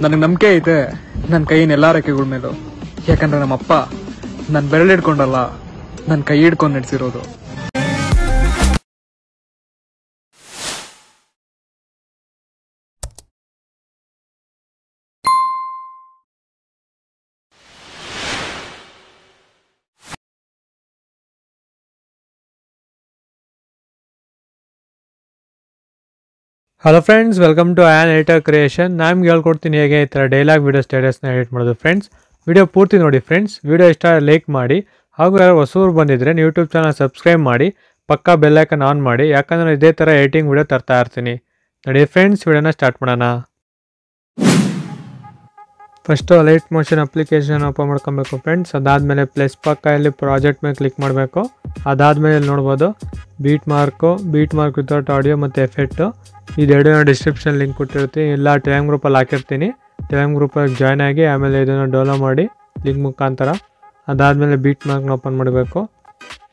ನನಗೆ ನಂಬಿಕೆ ಐತೆ ನನ್ನ ಕೈಯಿನ ಎಲ್ಲ ರೆಕ್ಕೆಗಳ ಮೇಲೂ. ಯಾಕಂದ್ರೆ ನಮ್ಮಪ್ಪ ನನ್ನ ಬೆರಳಿಡ್ಕೊಂಡಲ್ಲ. ನನ್ನ ಕೈ ಹಿಡ್ಕೊಂಡು ನಡೆಸಿರೋದು. Hello friends welcome to an editor creation ನಾನು ಹೇಳ್ಕೊಡ್ತೀನಿ ಹೇಗೆ ಈ ಥರ ಡೈಲಾಗ್ ವೀಡಿಯೋ ಸ್ಟೇಟಸ್ನ ಎಡಿಟ್ ಮಾಡೋದು ಫ್ರೆಂಡ್ಸ್ ವಿಡಿಯೋ ಪೂರ್ತಿ ನೋಡಿ ಫ್ರೆಂಡ್ಸ್ ವಿಡಿಯೋ ಇಷ್ಟ ಲೈಕ್ ಮಾಡಿ. ಹಾಗೂ ಯಾರು ಹೊಸೂರು ಬಂದಿದ್ದರೆ ಯೂಟ್ಯೂಬ್ ಚಾನಲ್ ಸಬ್ಸ್ಕ್ರೈಬ್ ಮಾಡಿ. ಪಕ್ಕಾ ಬೆಲ್ಲೈಕನ್ ಆನ್ ಮಾಡಿ. ಯಾಕಂದರೆ ಇದೇ ಥರ ಎಡಿಟಿಂಗ್ ವಿಡಿಯೋ ತರ್ತಾ ಇರ್ತೀನಿ. ನೋಡಿ ಫ್ರೆಂಡ್ಸ್ ವಿಡಿಯೋನ ಸ್ಟಾರ್ಟ್ ಮಾಡೋಣ. First light motion application open ಮಾಡ್ಕೊಬೇಕು ಫ್ರೆಂಡ್ಸ್ ಅದಾದಮೇಲೆ ಪ್ಲಸ್ ಪಕ್ಕ ಇಲ್ಲಿ ಪ್ರಾಜೆಕ್ಟ್ ಮೇಲೆ ಕ್ಲಿಕ್ ಮಾಡಬೇಕು. ಅದಾದಮೇಲೆ ಇಲ್ಲಿ ನೋಡ್ಬೋದು beat mark beat mark without audio ಮತ್ತು ಎಫೆಕ್ಟು ಇದೆರಡು ನಾನು ಡಿಸ್ಕ್ರಿಪ್ಷನ್ ಲಿಂಕ್ ಕೊಟ್ಟಿರ್ತೀನಿ. ಇಲ್ಲ ಟೆಲಿಗ್ರಾಮ್ ಗ್ರೂಪಲ್ಲಿ ಹಾಕಿರ್ತೀನಿ. ಟೆಲಿಗ್ರಾಮ್ ಗ್ರೂಪಲ್ಲಿ ಜಾಯ್ನ್ ಆಗಿ ಆಮೇಲೆ ಇದನ್ನು ಡೌನ್ಲೋಡ್ ಮಾಡಿ ಲಿಂಕ್ ಮುಖಾಂತರ. ಅದಾದಮೇಲೆ ಬೀಟ್ ಮಾರ್ಕ್ನ ಓಪನ್ ಮಾಡಬೇಕು.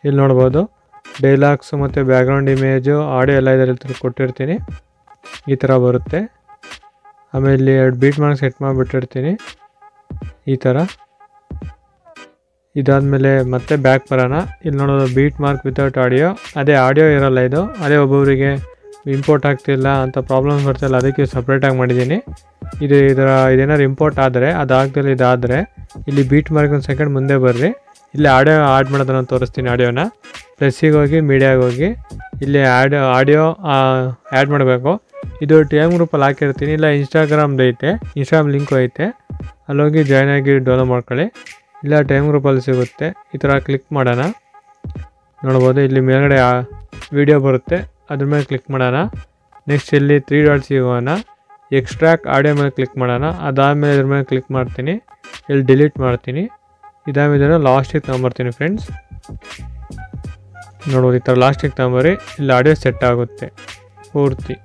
ಇಲ್ಲಿ ನೋಡ್ಬೋದು ಡೈಲಾಗ್ಸು ಮತ್ತು ಬ್ಯಾಕ್ಗ್ರೌಂಡ್ ಇಮೇಜು ಆಡಿಯೋ ಎಲ್ಲ ಇದರಲ್ಲಿ ಕೊಟ್ಟಿರ್ತೀನಿ. ಈ ಥರ ಬರುತ್ತೆ. ಆಮೇಲೆ ಎರಡು ಬೀಟ್ ಮಾರ್ಕ್ ಸೆಟ್ ಮಾಡಿಬಿಟ್ಟಿರ್ತೀನಿ. ಈ ಥರ ಇದಾದಮೇಲೆ ಮತ್ತೆ ಬ್ಯಾಕ್ ಬರೋಣ. ಇಲ್ಲಿ ನೋಡೋದು ಬೀಟ್ ಮಾರ್ಕ್ ವಿತೌಟ್ ಆಡಿಯೋ ಅದೇ ಆಡಿಯೋ ಇರೋಲ್ಲ ಇದು. ಅದೇ ಒಬ್ಬೊಬ್ಬರಿಗೆ ಇಂಪೋರ್ಟ್ ಆಗ್ತಿಲ್ಲ ಅಂತ ಪ್ರಾಬ್ಲಮ್ಸ್ ಬರ್ತಿಲ್ಲ ಅದಕ್ಕೆ ಸಪ್ರೇಟಾಗಿ ಮಾಡಿದ್ದೀನಿ. ಇದು ಇದರ, ಇದೇನಾದ್ರು ಇಂಪೋರ್ಟ್ ಆದರೆ ಅದಾಗ್ದಲ್ಲಿ ಇದಾದರೆ, ಇಲ್ಲಿ ಬೀಟ್ ಮಾರ್ಕ್ ಒಂದು ಸೆಕೆಂಡ್ ಮುಂದೆ ಬರ್ರಿ. ಇಲ್ಲಿ ಆಡಿಯೋ ಆ್ಯಡ್ ಮಾಡೋದನ್ನು ತೋರಿಸ್ತೀನಿ ಆಡಿಯೋನ ಪ್ಲಸ್ಸಿಗೆ ಹೋಗಿ ಮೀಡಿಯಾಗೆ ಹೋಗಿ, ಇಲ್ಲಿ ಆ್ಯಡ್ ಆಡಿಯೋ ಆ್ಯಡ್ ಮಾಡಬೇಕು. ಇದು ಟಿ ಎಂ ಗ್ರೂಪಲ್ಲಿ ಹಾಕಿರ್ತೀನಿ. ಇಲ್ಲ ಇನ್ಸ್ಟಾಗ್ರಾಮ್ದು ಐತೆ. ಇನ್ಸ್ಟಾಗ್ರಾಮ್ ಲಿಂಕು ಐತೆ. ಅಲ್ಲೋಗಿ ಜಾಯ್ನ್ ಆಗಿ ಡೌನ್ಲೋಡ್ ಮಾಡ್ಕೊಳ್ಳಿ. ಇಲ್ಲ ಟೈಮ್ ಗ್ರೂಪಲ್ಲಿ ಸಿಗುತ್ತೆ. ಈ ಥರ ಕ್ಲಿಕ್ ಮಾಡೋಣ. ನೋಡ್ಬೋದು, ಇಲ್ಲಿ ಮೇಲ್ಗಡೆ ವಿಡಿಯೋ ಬರುತ್ತೆ. ಅದ್ರ ಮೇಲೆ ಕ್ಲಿಕ್ ಮಾಡೋಣ. ನೆಕ್ಸ್ಟ್ ಇಲ್ಲಿ ತ್ರೀ ಡಾಟ್ಸ್ ಸಿಗೋಣ. ಎಕ್ಸ್ಟ್ರಾಕ್ಟ್ ಆಡಿಯೋ ಮೇಲೆ ಕ್ಲಿಕ್ ಮಾಡೋಣ. ಅದಾದಮೇಲೆ ಇದ್ರ ಮೇಲೆ ಕ್ಲಿಕ್ ಮಾಡ್ತೀನಿ. ಇಲ್ಲಿ ಡಿಲೀಟ್ ಮಾಡ್ತೀನಿ. ಇದಾದ್ಮೇಲೆ ಲಾಸ್ಟಿಗೆ ತೊಗೊಂಬರ್ತೀನಿ ಫ್ರೆಂಡ್ಸ್ ನೋಡ್ಬೋದು, ಈ ಥರ ಲಾಸ್ಟಿಗೆ ತೊಗೊಂಬರಿ ಇಲ್ಲಿ ಆಡಿಯೋ ಸೆಟ್ ಆಗುತ್ತೆ. ಪೂರ್ತಿ.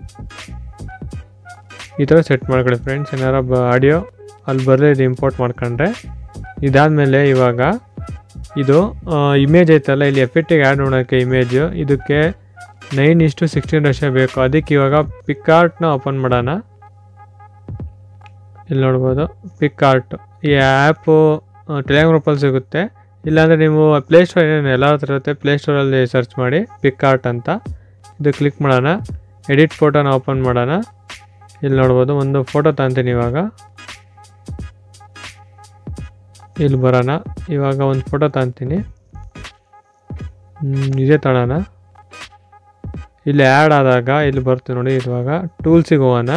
ಈ ಥರ ಸೆಟ್ ಮಾಡ್ಕೊಳ್ಳಿ ಫ್ರೆಂಡ್ಸ್ ಏನಾರ ಬ ಆಡಿಯೋ ಅಲ್ಲಿ ಬರಲೇ ಇದು ಇಂಪೋರ್ಟ್ ಮಾಡ್ಕೊಂಡ್ರೆ, ಇದಾದಮೇಲೆ ಇವಾಗ ಇದು ಇಮೇಜ್ ಐತಲ್ಲ, ಇಲ್ಲಿ ಎಫೆಕ್ಟಿಗೆ ಆ್ಯಡ್ ಮಾಡೋಕ್ಕೆ ಇಮೇಜು ಇದಕ್ಕೆ ನೈನ್ ಇಷ್ಟು ಸಿಕ್ಸ್ಟೀನ್ ರಷ್ಯ ಬೇಕು. ಅದಕ್ಕೆ ಇವಾಗ ಪಿಕ್ಕಾರ್ಟ್ನ ಓಪನ್ ಮಾಡೋಣ. ಇಲ್ಲಿ ನೋಡ್ಬೋದು ಪಿಕ್ಕಾರ್ಟ್ ಈ ಆ್ಯಪು ಟೆಲಿಗ್ರಾಮ್ ಸಿಗುತ್ತೆ. ಇಲ್ಲಾಂದರೆ ನೀವು ಪ್ಲೇಸ್ಟೋರ್ ಏನೇನು ಎಲ್ಲ ಹತ್ರ ಇರುತ್ತೆ ಪ್ಲೇಸ್ಟೋರಲ್ಲಿ ಸರ್ಚ್ ಮಾಡಿ ಪಿಕ್ಕಾರ್ಟ್ ಅಂತ. ಇದು ಕ್ಲಿಕ್ ಮಾಡೋಣ. ಎಡಿಟ್ ಫೋಟೋನ ಓಪನ್ ಮಾಡೋಣ. ಇಲ್ಲಿ ನೋಡ್ಬೋದು, ಒಂದು ಫೋಟೋ ತಗೊತೀನಿ ಇವಾಗ. ಇಲ್ಲಿ ಬರೋಣ. ಇವಾಗ ಒಂದು ಫೋಟೋ ತಗೊತೀನಿ. ಇದೇ ತಗೋಣ. ಇಲ್ಲಿ ಆ್ಯಡ್ ಆದಾಗ ಇಲ್ಲಿ ಬರ್ತೀವಿ ನೋಡಿ ಇವಾಗ. ಟೂಲ್ಸಿಗೆ ಹೋಗೋಣ.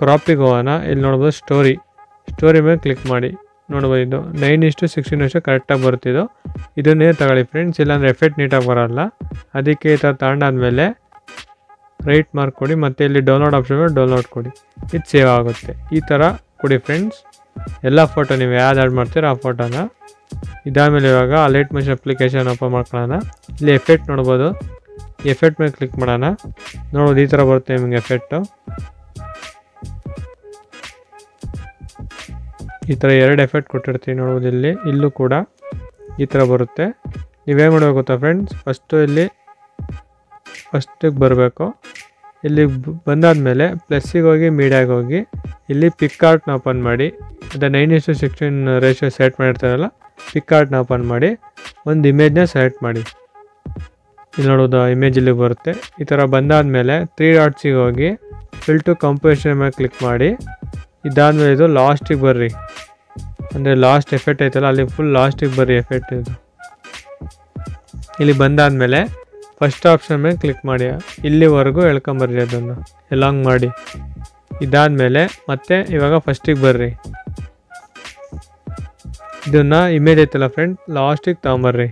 ಕ್ರಾಪಿಗೆ ಹೋಗೋಣ. ಇಲ್ಲಿ ನೋಡ್ಬೋದು ಸ್ಟೋರಿ ಸ್ಟೋರಿ ಮೇಲೆ ಕ್ಲಿಕ್ ಮಾಡಿ. ನೋಡ್ಬೋದು ಇದು ನೈನ್ ಇಷ್ಟು ಸಿಕ್ಸ್ಟೀನ್ ಇಷ್ಟು ಕರೆಕ್ಟಾಗಿ ಬರ್ತಿದ್ದು ಇದನ್ನೇ ತಗೊಳ್ಳಿ ಫ್ರೆಂಡ್ಸ್ ಇಲ್ಲಾಂದರೆ ಎಫೆಕ್ಟ್ ನೀಟಾಗಿ ಬರೋಲ್ಲ. ಅದಕ್ಕೆ ಈ ಥರ ತಗೊಂಡಾದ್ಮೇಲೆ ರೈಟ್ ಮಾರ್ಕ್ ಕೊಡಿ, ಮತ್ತು ಇಲ್ಲಿ ಡೌನ್ಲೋಡ್ ಆಪ್ಷನ್ ಡೌನ್ಲೋಡ್ ಕೊಡಿ. ಇದು ಸೇವ್ ಆಗುತ್ತೆ. ಈ ಥರ ಕೊಡಿ ಫ್ರೆಂಡ್ಸ್ ಎಲ್ಲ ಫೋಟೋ ನೀವು ಯಾವ್ದು ಆ್ಯಡ್ ಮಾಡ್ತೀರೋ ಆ ಫೋಟೋನ ಇದಾದಮೇಲೆ ಇವಾಗ ಲೈಟ್ ಮಷಿನ್ ಅಪ್ಲಿಕೇಶನ್ ಓಪನ್ ಮಾಡ್ಕೊಳ್ಳೋಣ. ಇಲ್ಲಿ ಎಫೆಕ್ಟ್ ನೋಡ್ಬೋದು. ಎಫೆಕ್ಟ್ ಮೇಲೆ ಕ್ಲಿಕ್ ಮಾಡೋಣ. ನೋಡೋದು ಈ ಥರ ಬರುತ್ತೆ ನಿಮಗೆ ಎಫೆಕ್ಟು ಈ ಥರ ಎರಡು ಎಫೆಕ್ಟ್ ಕೊಟ್ಟಿರ್ತೀವಿ ನೋಡ್ಬೋದು ಇಲ್ಲಿ. ಇಲ್ಲೂ ಕೂಡ ಈ ಥರ ಬರುತ್ತೆ. ನೀವೇನು ಮಾಡಬೇಕು ಗೊತ್ತಾ ಫ್ರೆಂಡ್ಸ್ ಫಸ್ಟು ಇಲ್ಲಿ ಫಸ್ಟಿಗೆ ಬರಬೇಕು. ಇಲ್ಲಿ ಬಂದಾದಮೇಲೆ ಪ್ಲಸ್ಸಿಗೆ ಹೋಗಿ ಮೀಡಿಯಾಗೆ ಹೋಗಿ ಇಲ್ಲಿ ಪಿಕ್ ಆರ್ಟ್ನ ಓಪನ್ ಮಾಡಿ. ಅದೇ ನೈನ್ ಇಸ್ಟು ಸಿಕ್ಸ್ಟೀನ್ ರೇಷಿಯೋ ಸೆಲೆಕ್ಟ್ ಮಾಡಿರ್ತಾರಲ್ಲ ಪಿಕ್ ಆರ್ಟ್ನ ಓಪನ್ ಮಾಡಿ ಒಂದು ಇಮೇಜ್ನ ಸೆಲೆಕ್ಟ್ ಮಾಡಿ. ಇಲ್ಲಿ ನೋಡೋದು ಇಮೇಜ್ ಇಲ್ಲಿ ಬರುತ್ತೆ. ಈ ಥರ ಬಂದಾದಮೇಲೆ ತ್ರೀ ಡಾಟ್ಸಿಗೆ ಹೋಗಿ ಫಿಲ್ ಟು ಕಂಪೋಸಿಷನ್ ಮೇಲೆ ಕ್ಲಿಕ್ ಮಾಡಿ. ಇದಾದಮೇಲೆ ಇದು ಲಾಸ್ಟಿಗೆ ಬರ್ರಿ. ಅಂದರೆ ಲಾಸ್ಟ್ ಎಫೆಕ್ಟ್ ಐತಲ್ಲ, ಅಲ್ಲಿ ಫುಲ್ ಲಾಸ್ಟಿಗೆ ಬರ್ರಿ ಎಫೆಕ್ಟ್ ಇದು. ಇಲ್ಲಿ ಬಂದಾದಮೇಲೆ ಫಸ್ಟ್ ಆಪ್ಷನ್ ಮೇಲೆ ಕ್ಲಿಕ್ ಮಾಡಿ ಇಲ್ಲಿವರೆಗೂ ಎಳ್ಕೊಂಬರ್ರಿ ಅದನ್ನು. ಎಲಾಂಗ್ ಮಾಡಿ. ಇದಾದಮೇಲೆ ಮತ್ತೆ ಇವಾಗ ಫಸ್ಟಿಗೆ ಬರ್ರಿ. ಇದನ್ನು ಇಮೇಜ್ ಐತಲ್ಲ ಫ್ರೆಂಡ್ ಲಾಸ್ಟಿಗೆ ತಗೊಂಬರ್ರಿ.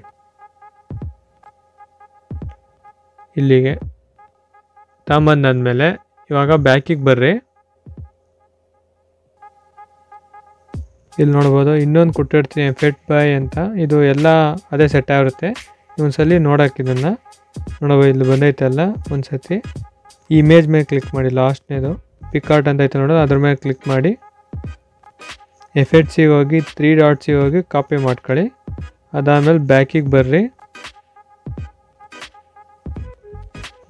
ಇಲ್ಲಿಗೆ. ತಗೊಂಬಂದಾದ್ಮೇಲೆ ಇವಾಗ ಬ್ಯಾಕಿಗೆ ಬರ್ರಿ. ಇಲ್ಲಿ ನೋಡ್ಬೋದು, ಇನ್ನೊಂದು ಕೊಟ್ಟಿರ್ತೀನಿ ಫಿಟ್ ಬೈ ಅಂತ. ಇದು ಎಲ್ಲ ಅದೇ ಸೆಟ್ ಆಗಿರುತ್ತೆ ಒಂದ್ಸಲಿ ನೋಡೋಕೆ ಇದನ್ನು. ನೋಡುವ ಇಲ್ಲಿ ಬಂದೈತೆ ಅಲ್ಲ, ಒಂದ್ಸತಿ. ಈ ಇಮೇಜ್ ಮೇಲೆ ಕ್ಲಿಕ್ ಮಾಡಿ ಲಾಸ್ಟ್ನೇದು ಪಿಕಾರ್ಟ್ ಅಂತ ಐತೆ ನೋಡೋದು ಅದ್ರ ಮೇಲೆ ಕ್ಲಿಕ್ ಮಾಡಿ. ಎಫೆಕ್ಟ್ಸಿಗೆ ಹೋಗಿ ತ್ರೀ ಡಾಟ್ಸಿಗೆ ಹೋಗಿ ಕಾಪಿ ಮಾಡ್ಕೊಳ್ಳಿ. ಅದಾದಮೇಲೆ ಬ್ಯಾಕಿಗೆ ಬರ್ರಿ.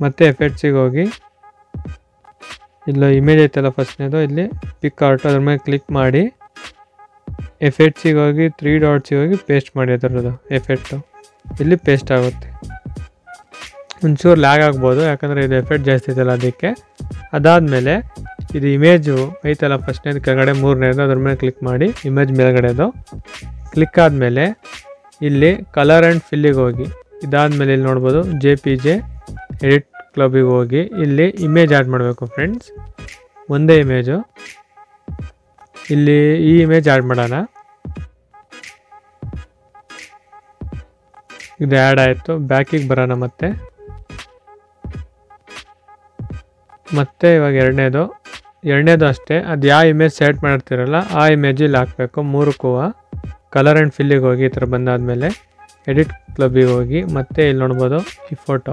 ಮತ್ತೆ ಎಫೆಕ್ಟ್ಸಿಗೆ ಹೋಗಿ. ಇಲ್ಲ ಇಮೇಜ್ ಐತಲ್ಲ ಫಸ್ಟ್ನೇದು ಇಲ್ಲಿ ಪಿಕ್ ಆರ್ಟ್ ಅದ್ರ ಮೇಲೆ ಕ್ಲಿಕ್ ಮಾಡಿ. ಎಫೆಕ್ಟ್ಸಿಗೆ ಹೋಗಿ ತ್ರೀ ಡಾಟ್ಸಿಗೆ ಹೋಗಿ ಪೇಸ್ಟ್ ಮಾಡಿ ಅದರದ್ದು ಎಫೆಕ್ಟು ಇಲ್ಲಿ ಪೇಸ್ಟ್ ಆಗುತ್ತೆ. ಒಂಚೂರು ಲ್ಯಾಗ್ ಆಗ್ಬೋದು, ಯಾಕಂದರೆ ಇದು ಎಫೆಕ್ಟ್ ಜಾಸ್ತಿ ಐತಲ್ಲ ಅದಕ್ಕೆ. ಅದಾದಮೇಲೆ ಇದು ಇಮೇಜು ಐತಲ್ಲ ಫಸ್ಟ್ನೇದು ಕೆಳಗಡೆ ಮೂರನೇದು, ಅದ್ರ ಮೇಲೆ ಕ್ಲಿಕ್ ಮಾಡಿ ಇಮೇಜ್ ಮೇಲ್ಗಡೆದು. ಕ್ಲಿಕ್ ಆದಮೇಲೆ ಇಲ್ಲಿ ಕಲರ್ ಆ್ಯಂಡ್ ಫಿಲ್ಲಿಗೆ ಹೋಗಿ. ಇದಾದಮೇಲೆ ಇಲ್ಲಿ ನೋಡ್ಬೋದು ಜೆ ಪಿ ಜೆ ಎಡಿಟ್ ಕ್ಲಬ್ಬಿಗೆ ಹೋಗಿ. ಇಲ್ಲಿ ಇಮೇಜ್ ಆ್ಯಡ್ ಮಾಡಬೇಕು ಫ್ರೆಂಡ್ಸ್ ಒಂದೇ ಇಮೇಜು ಇಲ್ಲಿ ಈ ಇಮೇಜ್ ಆ್ಯಡ್ ಮಾಡೋಣ. ಇದು ಆ್ಯಡ್ ಆಯಿತು. ಬ್ಯಾಕಿಗೆ ಬರೋಣ ಮತ್ತೆ. ಮತ್ತೆ ಇವಾಗ ಎರಡನೇದು. ಎರಡನೇದು ಅಷ್ಟೇ. ಅದು ಯಾವ ಇಮೇಜ್ ಸೆಟ್ ಮಾಡಿರ್ತೀರಲ್ಲ, ಆ ಇಮೇಜಲ್ಲಿ ಹಾಕಬೇಕು. ಮೂರು ಕೂವ. ಕಲರ್ ಆ್ಯಂಡ್ ಫಿಲ್ಲಿಗೆ ಹೋಗಿ ಈ ಥರ ಬಂದಾದಮೇಲೆ ಎಡಿಟ್ ಕ್ಲಬ್ಬಿಗೆ ಹೋಗಿ. ಮತ್ತೆ ಇಲ್ಲಿ ನೋಡ್ಬೋದು ಈ ಫೋಟೋ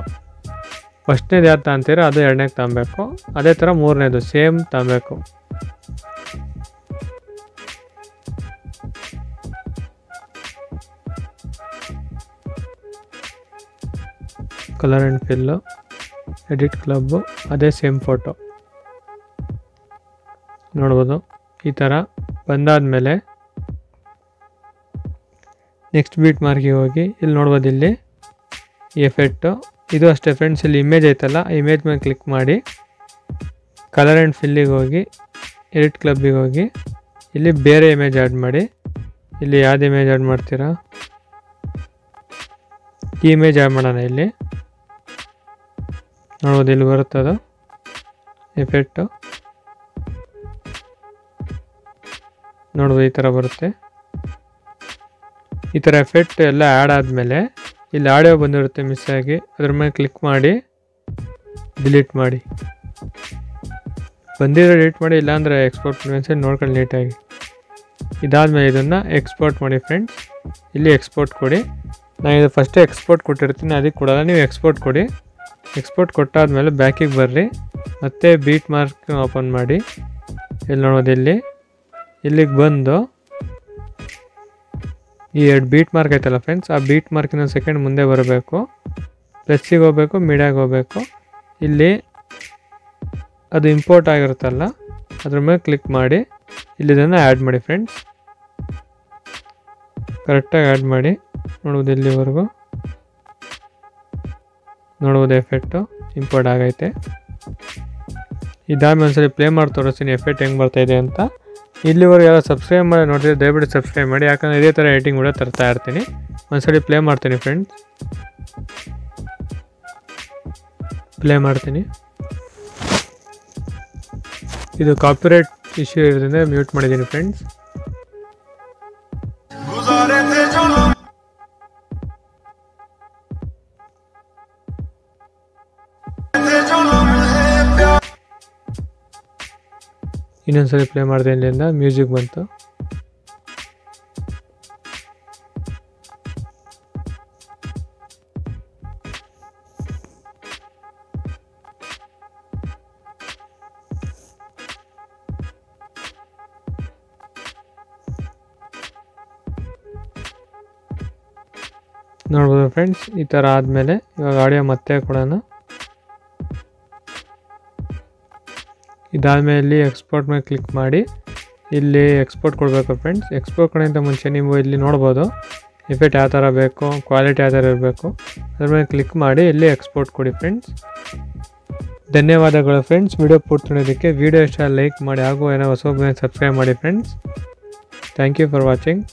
ಫಸ್ಟ್ನೇದು ಯಾರು ತಗೊಂತೀರೋ ಅದು ಎರಡನೇಗೆ ತಗೊಬೇಕು. ಅದೇ ಥರ ಮೂರನೇದು ಸೇಮ್ ತಗೊಬೇಕು. Colour and fill edit club ಅದೇ ಸೇಮ್ ಫೋಟೋ ನೋಡ್ಬೋದು, ಈ ಥರ ಬಂದಾದಮೇಲೆ ನೆಕ್ಸ್ಟ್ ಬೀಟ್ ಮಾರ್ಕಿಗೆ ಹೋಗಿ, ಇಲ್ಲಿ ನೋಡ್ಬೋದು ಇಲ್ಲಿ ಎಫೆಕ್ಟು ಇದು ಅಷ್ಟೇ ಫ್ರೆಂಡ್ಸ್ ಇಲ್ಲಿ ಇಮೇಜ್ ಐತಲ್ಲ, ಆ ಇಮೇಜ್ ಮೇಲೆ ಕ್ಲಿಕ್ ಮಾಡಿ ಕಲರ್ ಆ್ಯಂಡ್ ಫಿಲ್ಲಿಗೆ ಹೋಗಿ ಎಡಿಟ್ ಕ್ಲಬ್ಬಿಗೆ ಹೋಗಿ, ಇಲ್ಲಿ ಬೇರೆ ಇಮೇಜ್ ಆ್ಯಡ್ ಮಾಡಿ, ಇಲ್ಲಿ ಯಾವ್ದು ಇಮೇಜ್ ಆ್ಯಡ್ ಮಾಡ್ತೀರಾ? ಈ ಇಮೇಜ್ ಆ್ಯಡ್ ಮಾಡೋಣ ಇಲ್ಲಿ. ನೋಡ್ಬೋದು ಇಲ್ಲಿ ಬರುತ್ತದ ಎಫೆಕ್ಟು ನೋಡ್ಬೋದು ಈ ಥರ ಬರುತ್ತೆ. ಈ ಥರ ಎಫೆಕ್ಟ್ ಎಲ್ಲ ಆ್ಯಡ್ ಆದಮೇಲೆ ಇಲ್ಲಿ ಆಡಿಯೋ ಬಂದಿರುತ್ತೆ ಮಿಸ್ ಆಗಿ. ಅದ್ರ ಮೇಲೆ ಕ್ಲಿಕ್ ಮಾಡಿ ಡಿಲೀಟ್ ಮಾಡಿ. ಬಂದಿರೋ ಡಿಲೀಟ್ ಮಾಡಿ, ಇಲ್ಲಾಂದರೆ ಎಕ್ಸ್ಪೋರ್ಟ್ ಮಾಡಿ ನೋಡ್ಕೊಂಡು ನೀಟಾಗಿ ಇದಾದಮೇಲೆ ಇದನ್ನು ಎಕ್ಸ್ಪೋರ್ಟ್ ಮಾಡಿ ಫ್ರೆಂಡ್ಸ್ ಇಲ್ಲಿ ಎಕ್ಸ್ಪೋರ್ಟ್ ಕೊಡಿ. ನಾನು ಇದು ಫಸ್ಟೇ ಎಕ್ಸ್ಪೋರ್ಟ್ ಕೊಟ್ಟಿರ್ತೀನಿ, ಅದಕ್ಕೆ ಕೊಡೋಲ್ಲ. ನೀವು ಎಕ್ಸ್ಪೋರ್ಟ್ ಕೊಡಿ. ಎಕ್ಸ್ಪೋರ್ಟ್ ಕೊಟ್ಟಾದಮೇಲೆ ಬ್ಯಾಕಿಗೆ ಬರ್ರಿ. ಮತ್ತೆ ಬೀಟ್ ಮಾರ್ಕ್ ಓಪನ್ ಮಾಡಿ. ಇಲ್ಲಿ ನೋಡೋದು ಇಲ್ಲಿ. ಇಲ್ಲಿಗೆ ಬಂದು ಈ ಎರಡು ಬೀಟ್ ಮಾರ್ಕ್ ಐತಲ್ಲ ಫ್ರೆಂಡ್ಸ್ ಆ ಬೀಟ್ ಮಾರ್ಕಿನ ಸೆಕೆಂಡ್ ಮುಂದೆ ಬರಬೇಕು. ಪ್ಲಸ್ಸಿಗೆ ಹೋಗಬೇಕು ಮೀಡಿಯಾಗೆ ಹೋಗಬೇಕು. ಇಲ್ಲಿ ಅದು ಇಂಪೋರ್ಟ್ ಆಗಿರುತ್ತಲ್ಲ, ಅದ್ರ ಮೇಲೆ ಕ್ಲಿಕ್ ಮಾಡಿ. ಇಲ್ಲಿ ಇದನ್ನು ಆ್ಯಡ್ ಮಾಡಿ ಫ್ರೆಂಡ್ಸ್ ಕರೆಕ್ಟಾಗಿ ಆ್ಯಡ್ ಮಾಡಿ. ನೋಡ್ಬೋದು ಇಲ್ಲಿವರೆಗೂ ನೋಡ್ಬೋದು ಎಫೆಕ್ಟು ಇಂಪೋರ್ಟ್ ಆಗೈತೆ. ಇದಾದ್ಮೇಲೆ ಒಂದ್ಸರಿ ಪ್ಲೇ ಮಾಡಿ ತೋರಿಸ್ತೀನಿ ಎಫೆಕ್ಟ್ ಹೆಂಗೆ ಬರ್ತಾಯಿದೆ ಅಂತ. ಇಲ್ಲಿವರೆಗೆ ಯಾರು ಸಬ್ಸ್ಕ್ರೈಬ್ ಮಾಡಿ ನೋಡಿದ್ರೆ ದಯವಿಟ್ಟು ಸಬ್ಸ್ಕ್ರೈಬ್ ಮಾಡಿ, ಯಾಕಂದರೆ ಇದೇ ಥರ ಎಡಿಟಿಂಗ್ ಕೂಡ ತರ್ತಾ ಇರ್ತೀನಿ. ಒಂದ್ಸರಿ ಪ್ಲೇ ಮಾಡ್ತೀನಿ ಫ್ರೆಂಡ್ಸ್ ಪ್ಲೇ ಮಾಡ್ತೀನಿ. ಇದು ಕಾಪಿರೈಟ್ ಇಶ್ಯೂ ಇರೋದ್ರಿಂದ ಮ್ಯೂಟ್ ಮಾಡಿದ್ದೀನಿ ಫ್ರೆಂಡ್ಸ್ ಇನ್ನೊಂದ್ಸರಿ ಪ್ಲೇ ಮಾಡಿದೆ ಇಲ್ಲಿಂದ ಮ್ಯೂಸಿಕ್ ಬಂತು. ನೋಡ್ಬೋದು ಫ್ರೆಂಡ್ಸ್ ಈ ಥರ ಆದಮೇಲೆ ಇವಾಗ ಆಡಿಯೋ ಮತ್ತೆ ಕೊಡೋಣ. ಇದಾದಮೇಲೆ ಎಕ್ಸ್ಪೋರ್ಟ್ ಮೇಲೆ ಕ್ಲಿಕ್ ಮಾಡಿ, ಇಲ್ಲಿ ಎಕ್ಸ್ಪೋರ್ಟ್ ಕೊಡಬೇಕು ಫ್ರೆಂಡ್ಸ್ ಎಕ್ಸ್ಪೋರ್ಟ್ ಕಡೆಯಿಂದ ಮುಂಚೆ ನೀವು ಇಲ್ಲಿ ನೋಡ್ಬೋದು ಎಫೆಕ್ಟ್ ಯಾವ ಥರ ಬೇಕು ಕ್ವಾಲಿಟಿ ಯಾವ ಥರ ಇರಬೇಕು. ಅದ್ರ ಮೇಲೆ ಕ್ಲಿಕ್ ಮಾಡಿ, ಇಲ್ಲಿ ಎಕ್ಸ್ಪೋರ್ಟ್ ಕೊಡಿ ಫ್ರೆಂಡ್ಸ್ ಧನ್ಯವಾದಗಳು ಫ್ರೆಂಡ್ಸ್ ವಿಡಿಯೋ ಪೂರ್ತಿ ನೋಡೋದಕ್ಕೆ ವಿಡಿಯೋ ಇಷ್ಟ ಲೈಕ್ ಮಾಡಿ, ಹಾಗೂ ಏನೋ ಹೊಸ ಸಬ್ಸ್ಕ್ರೈಬ್ ಮಾಡಿ friends thank you for watching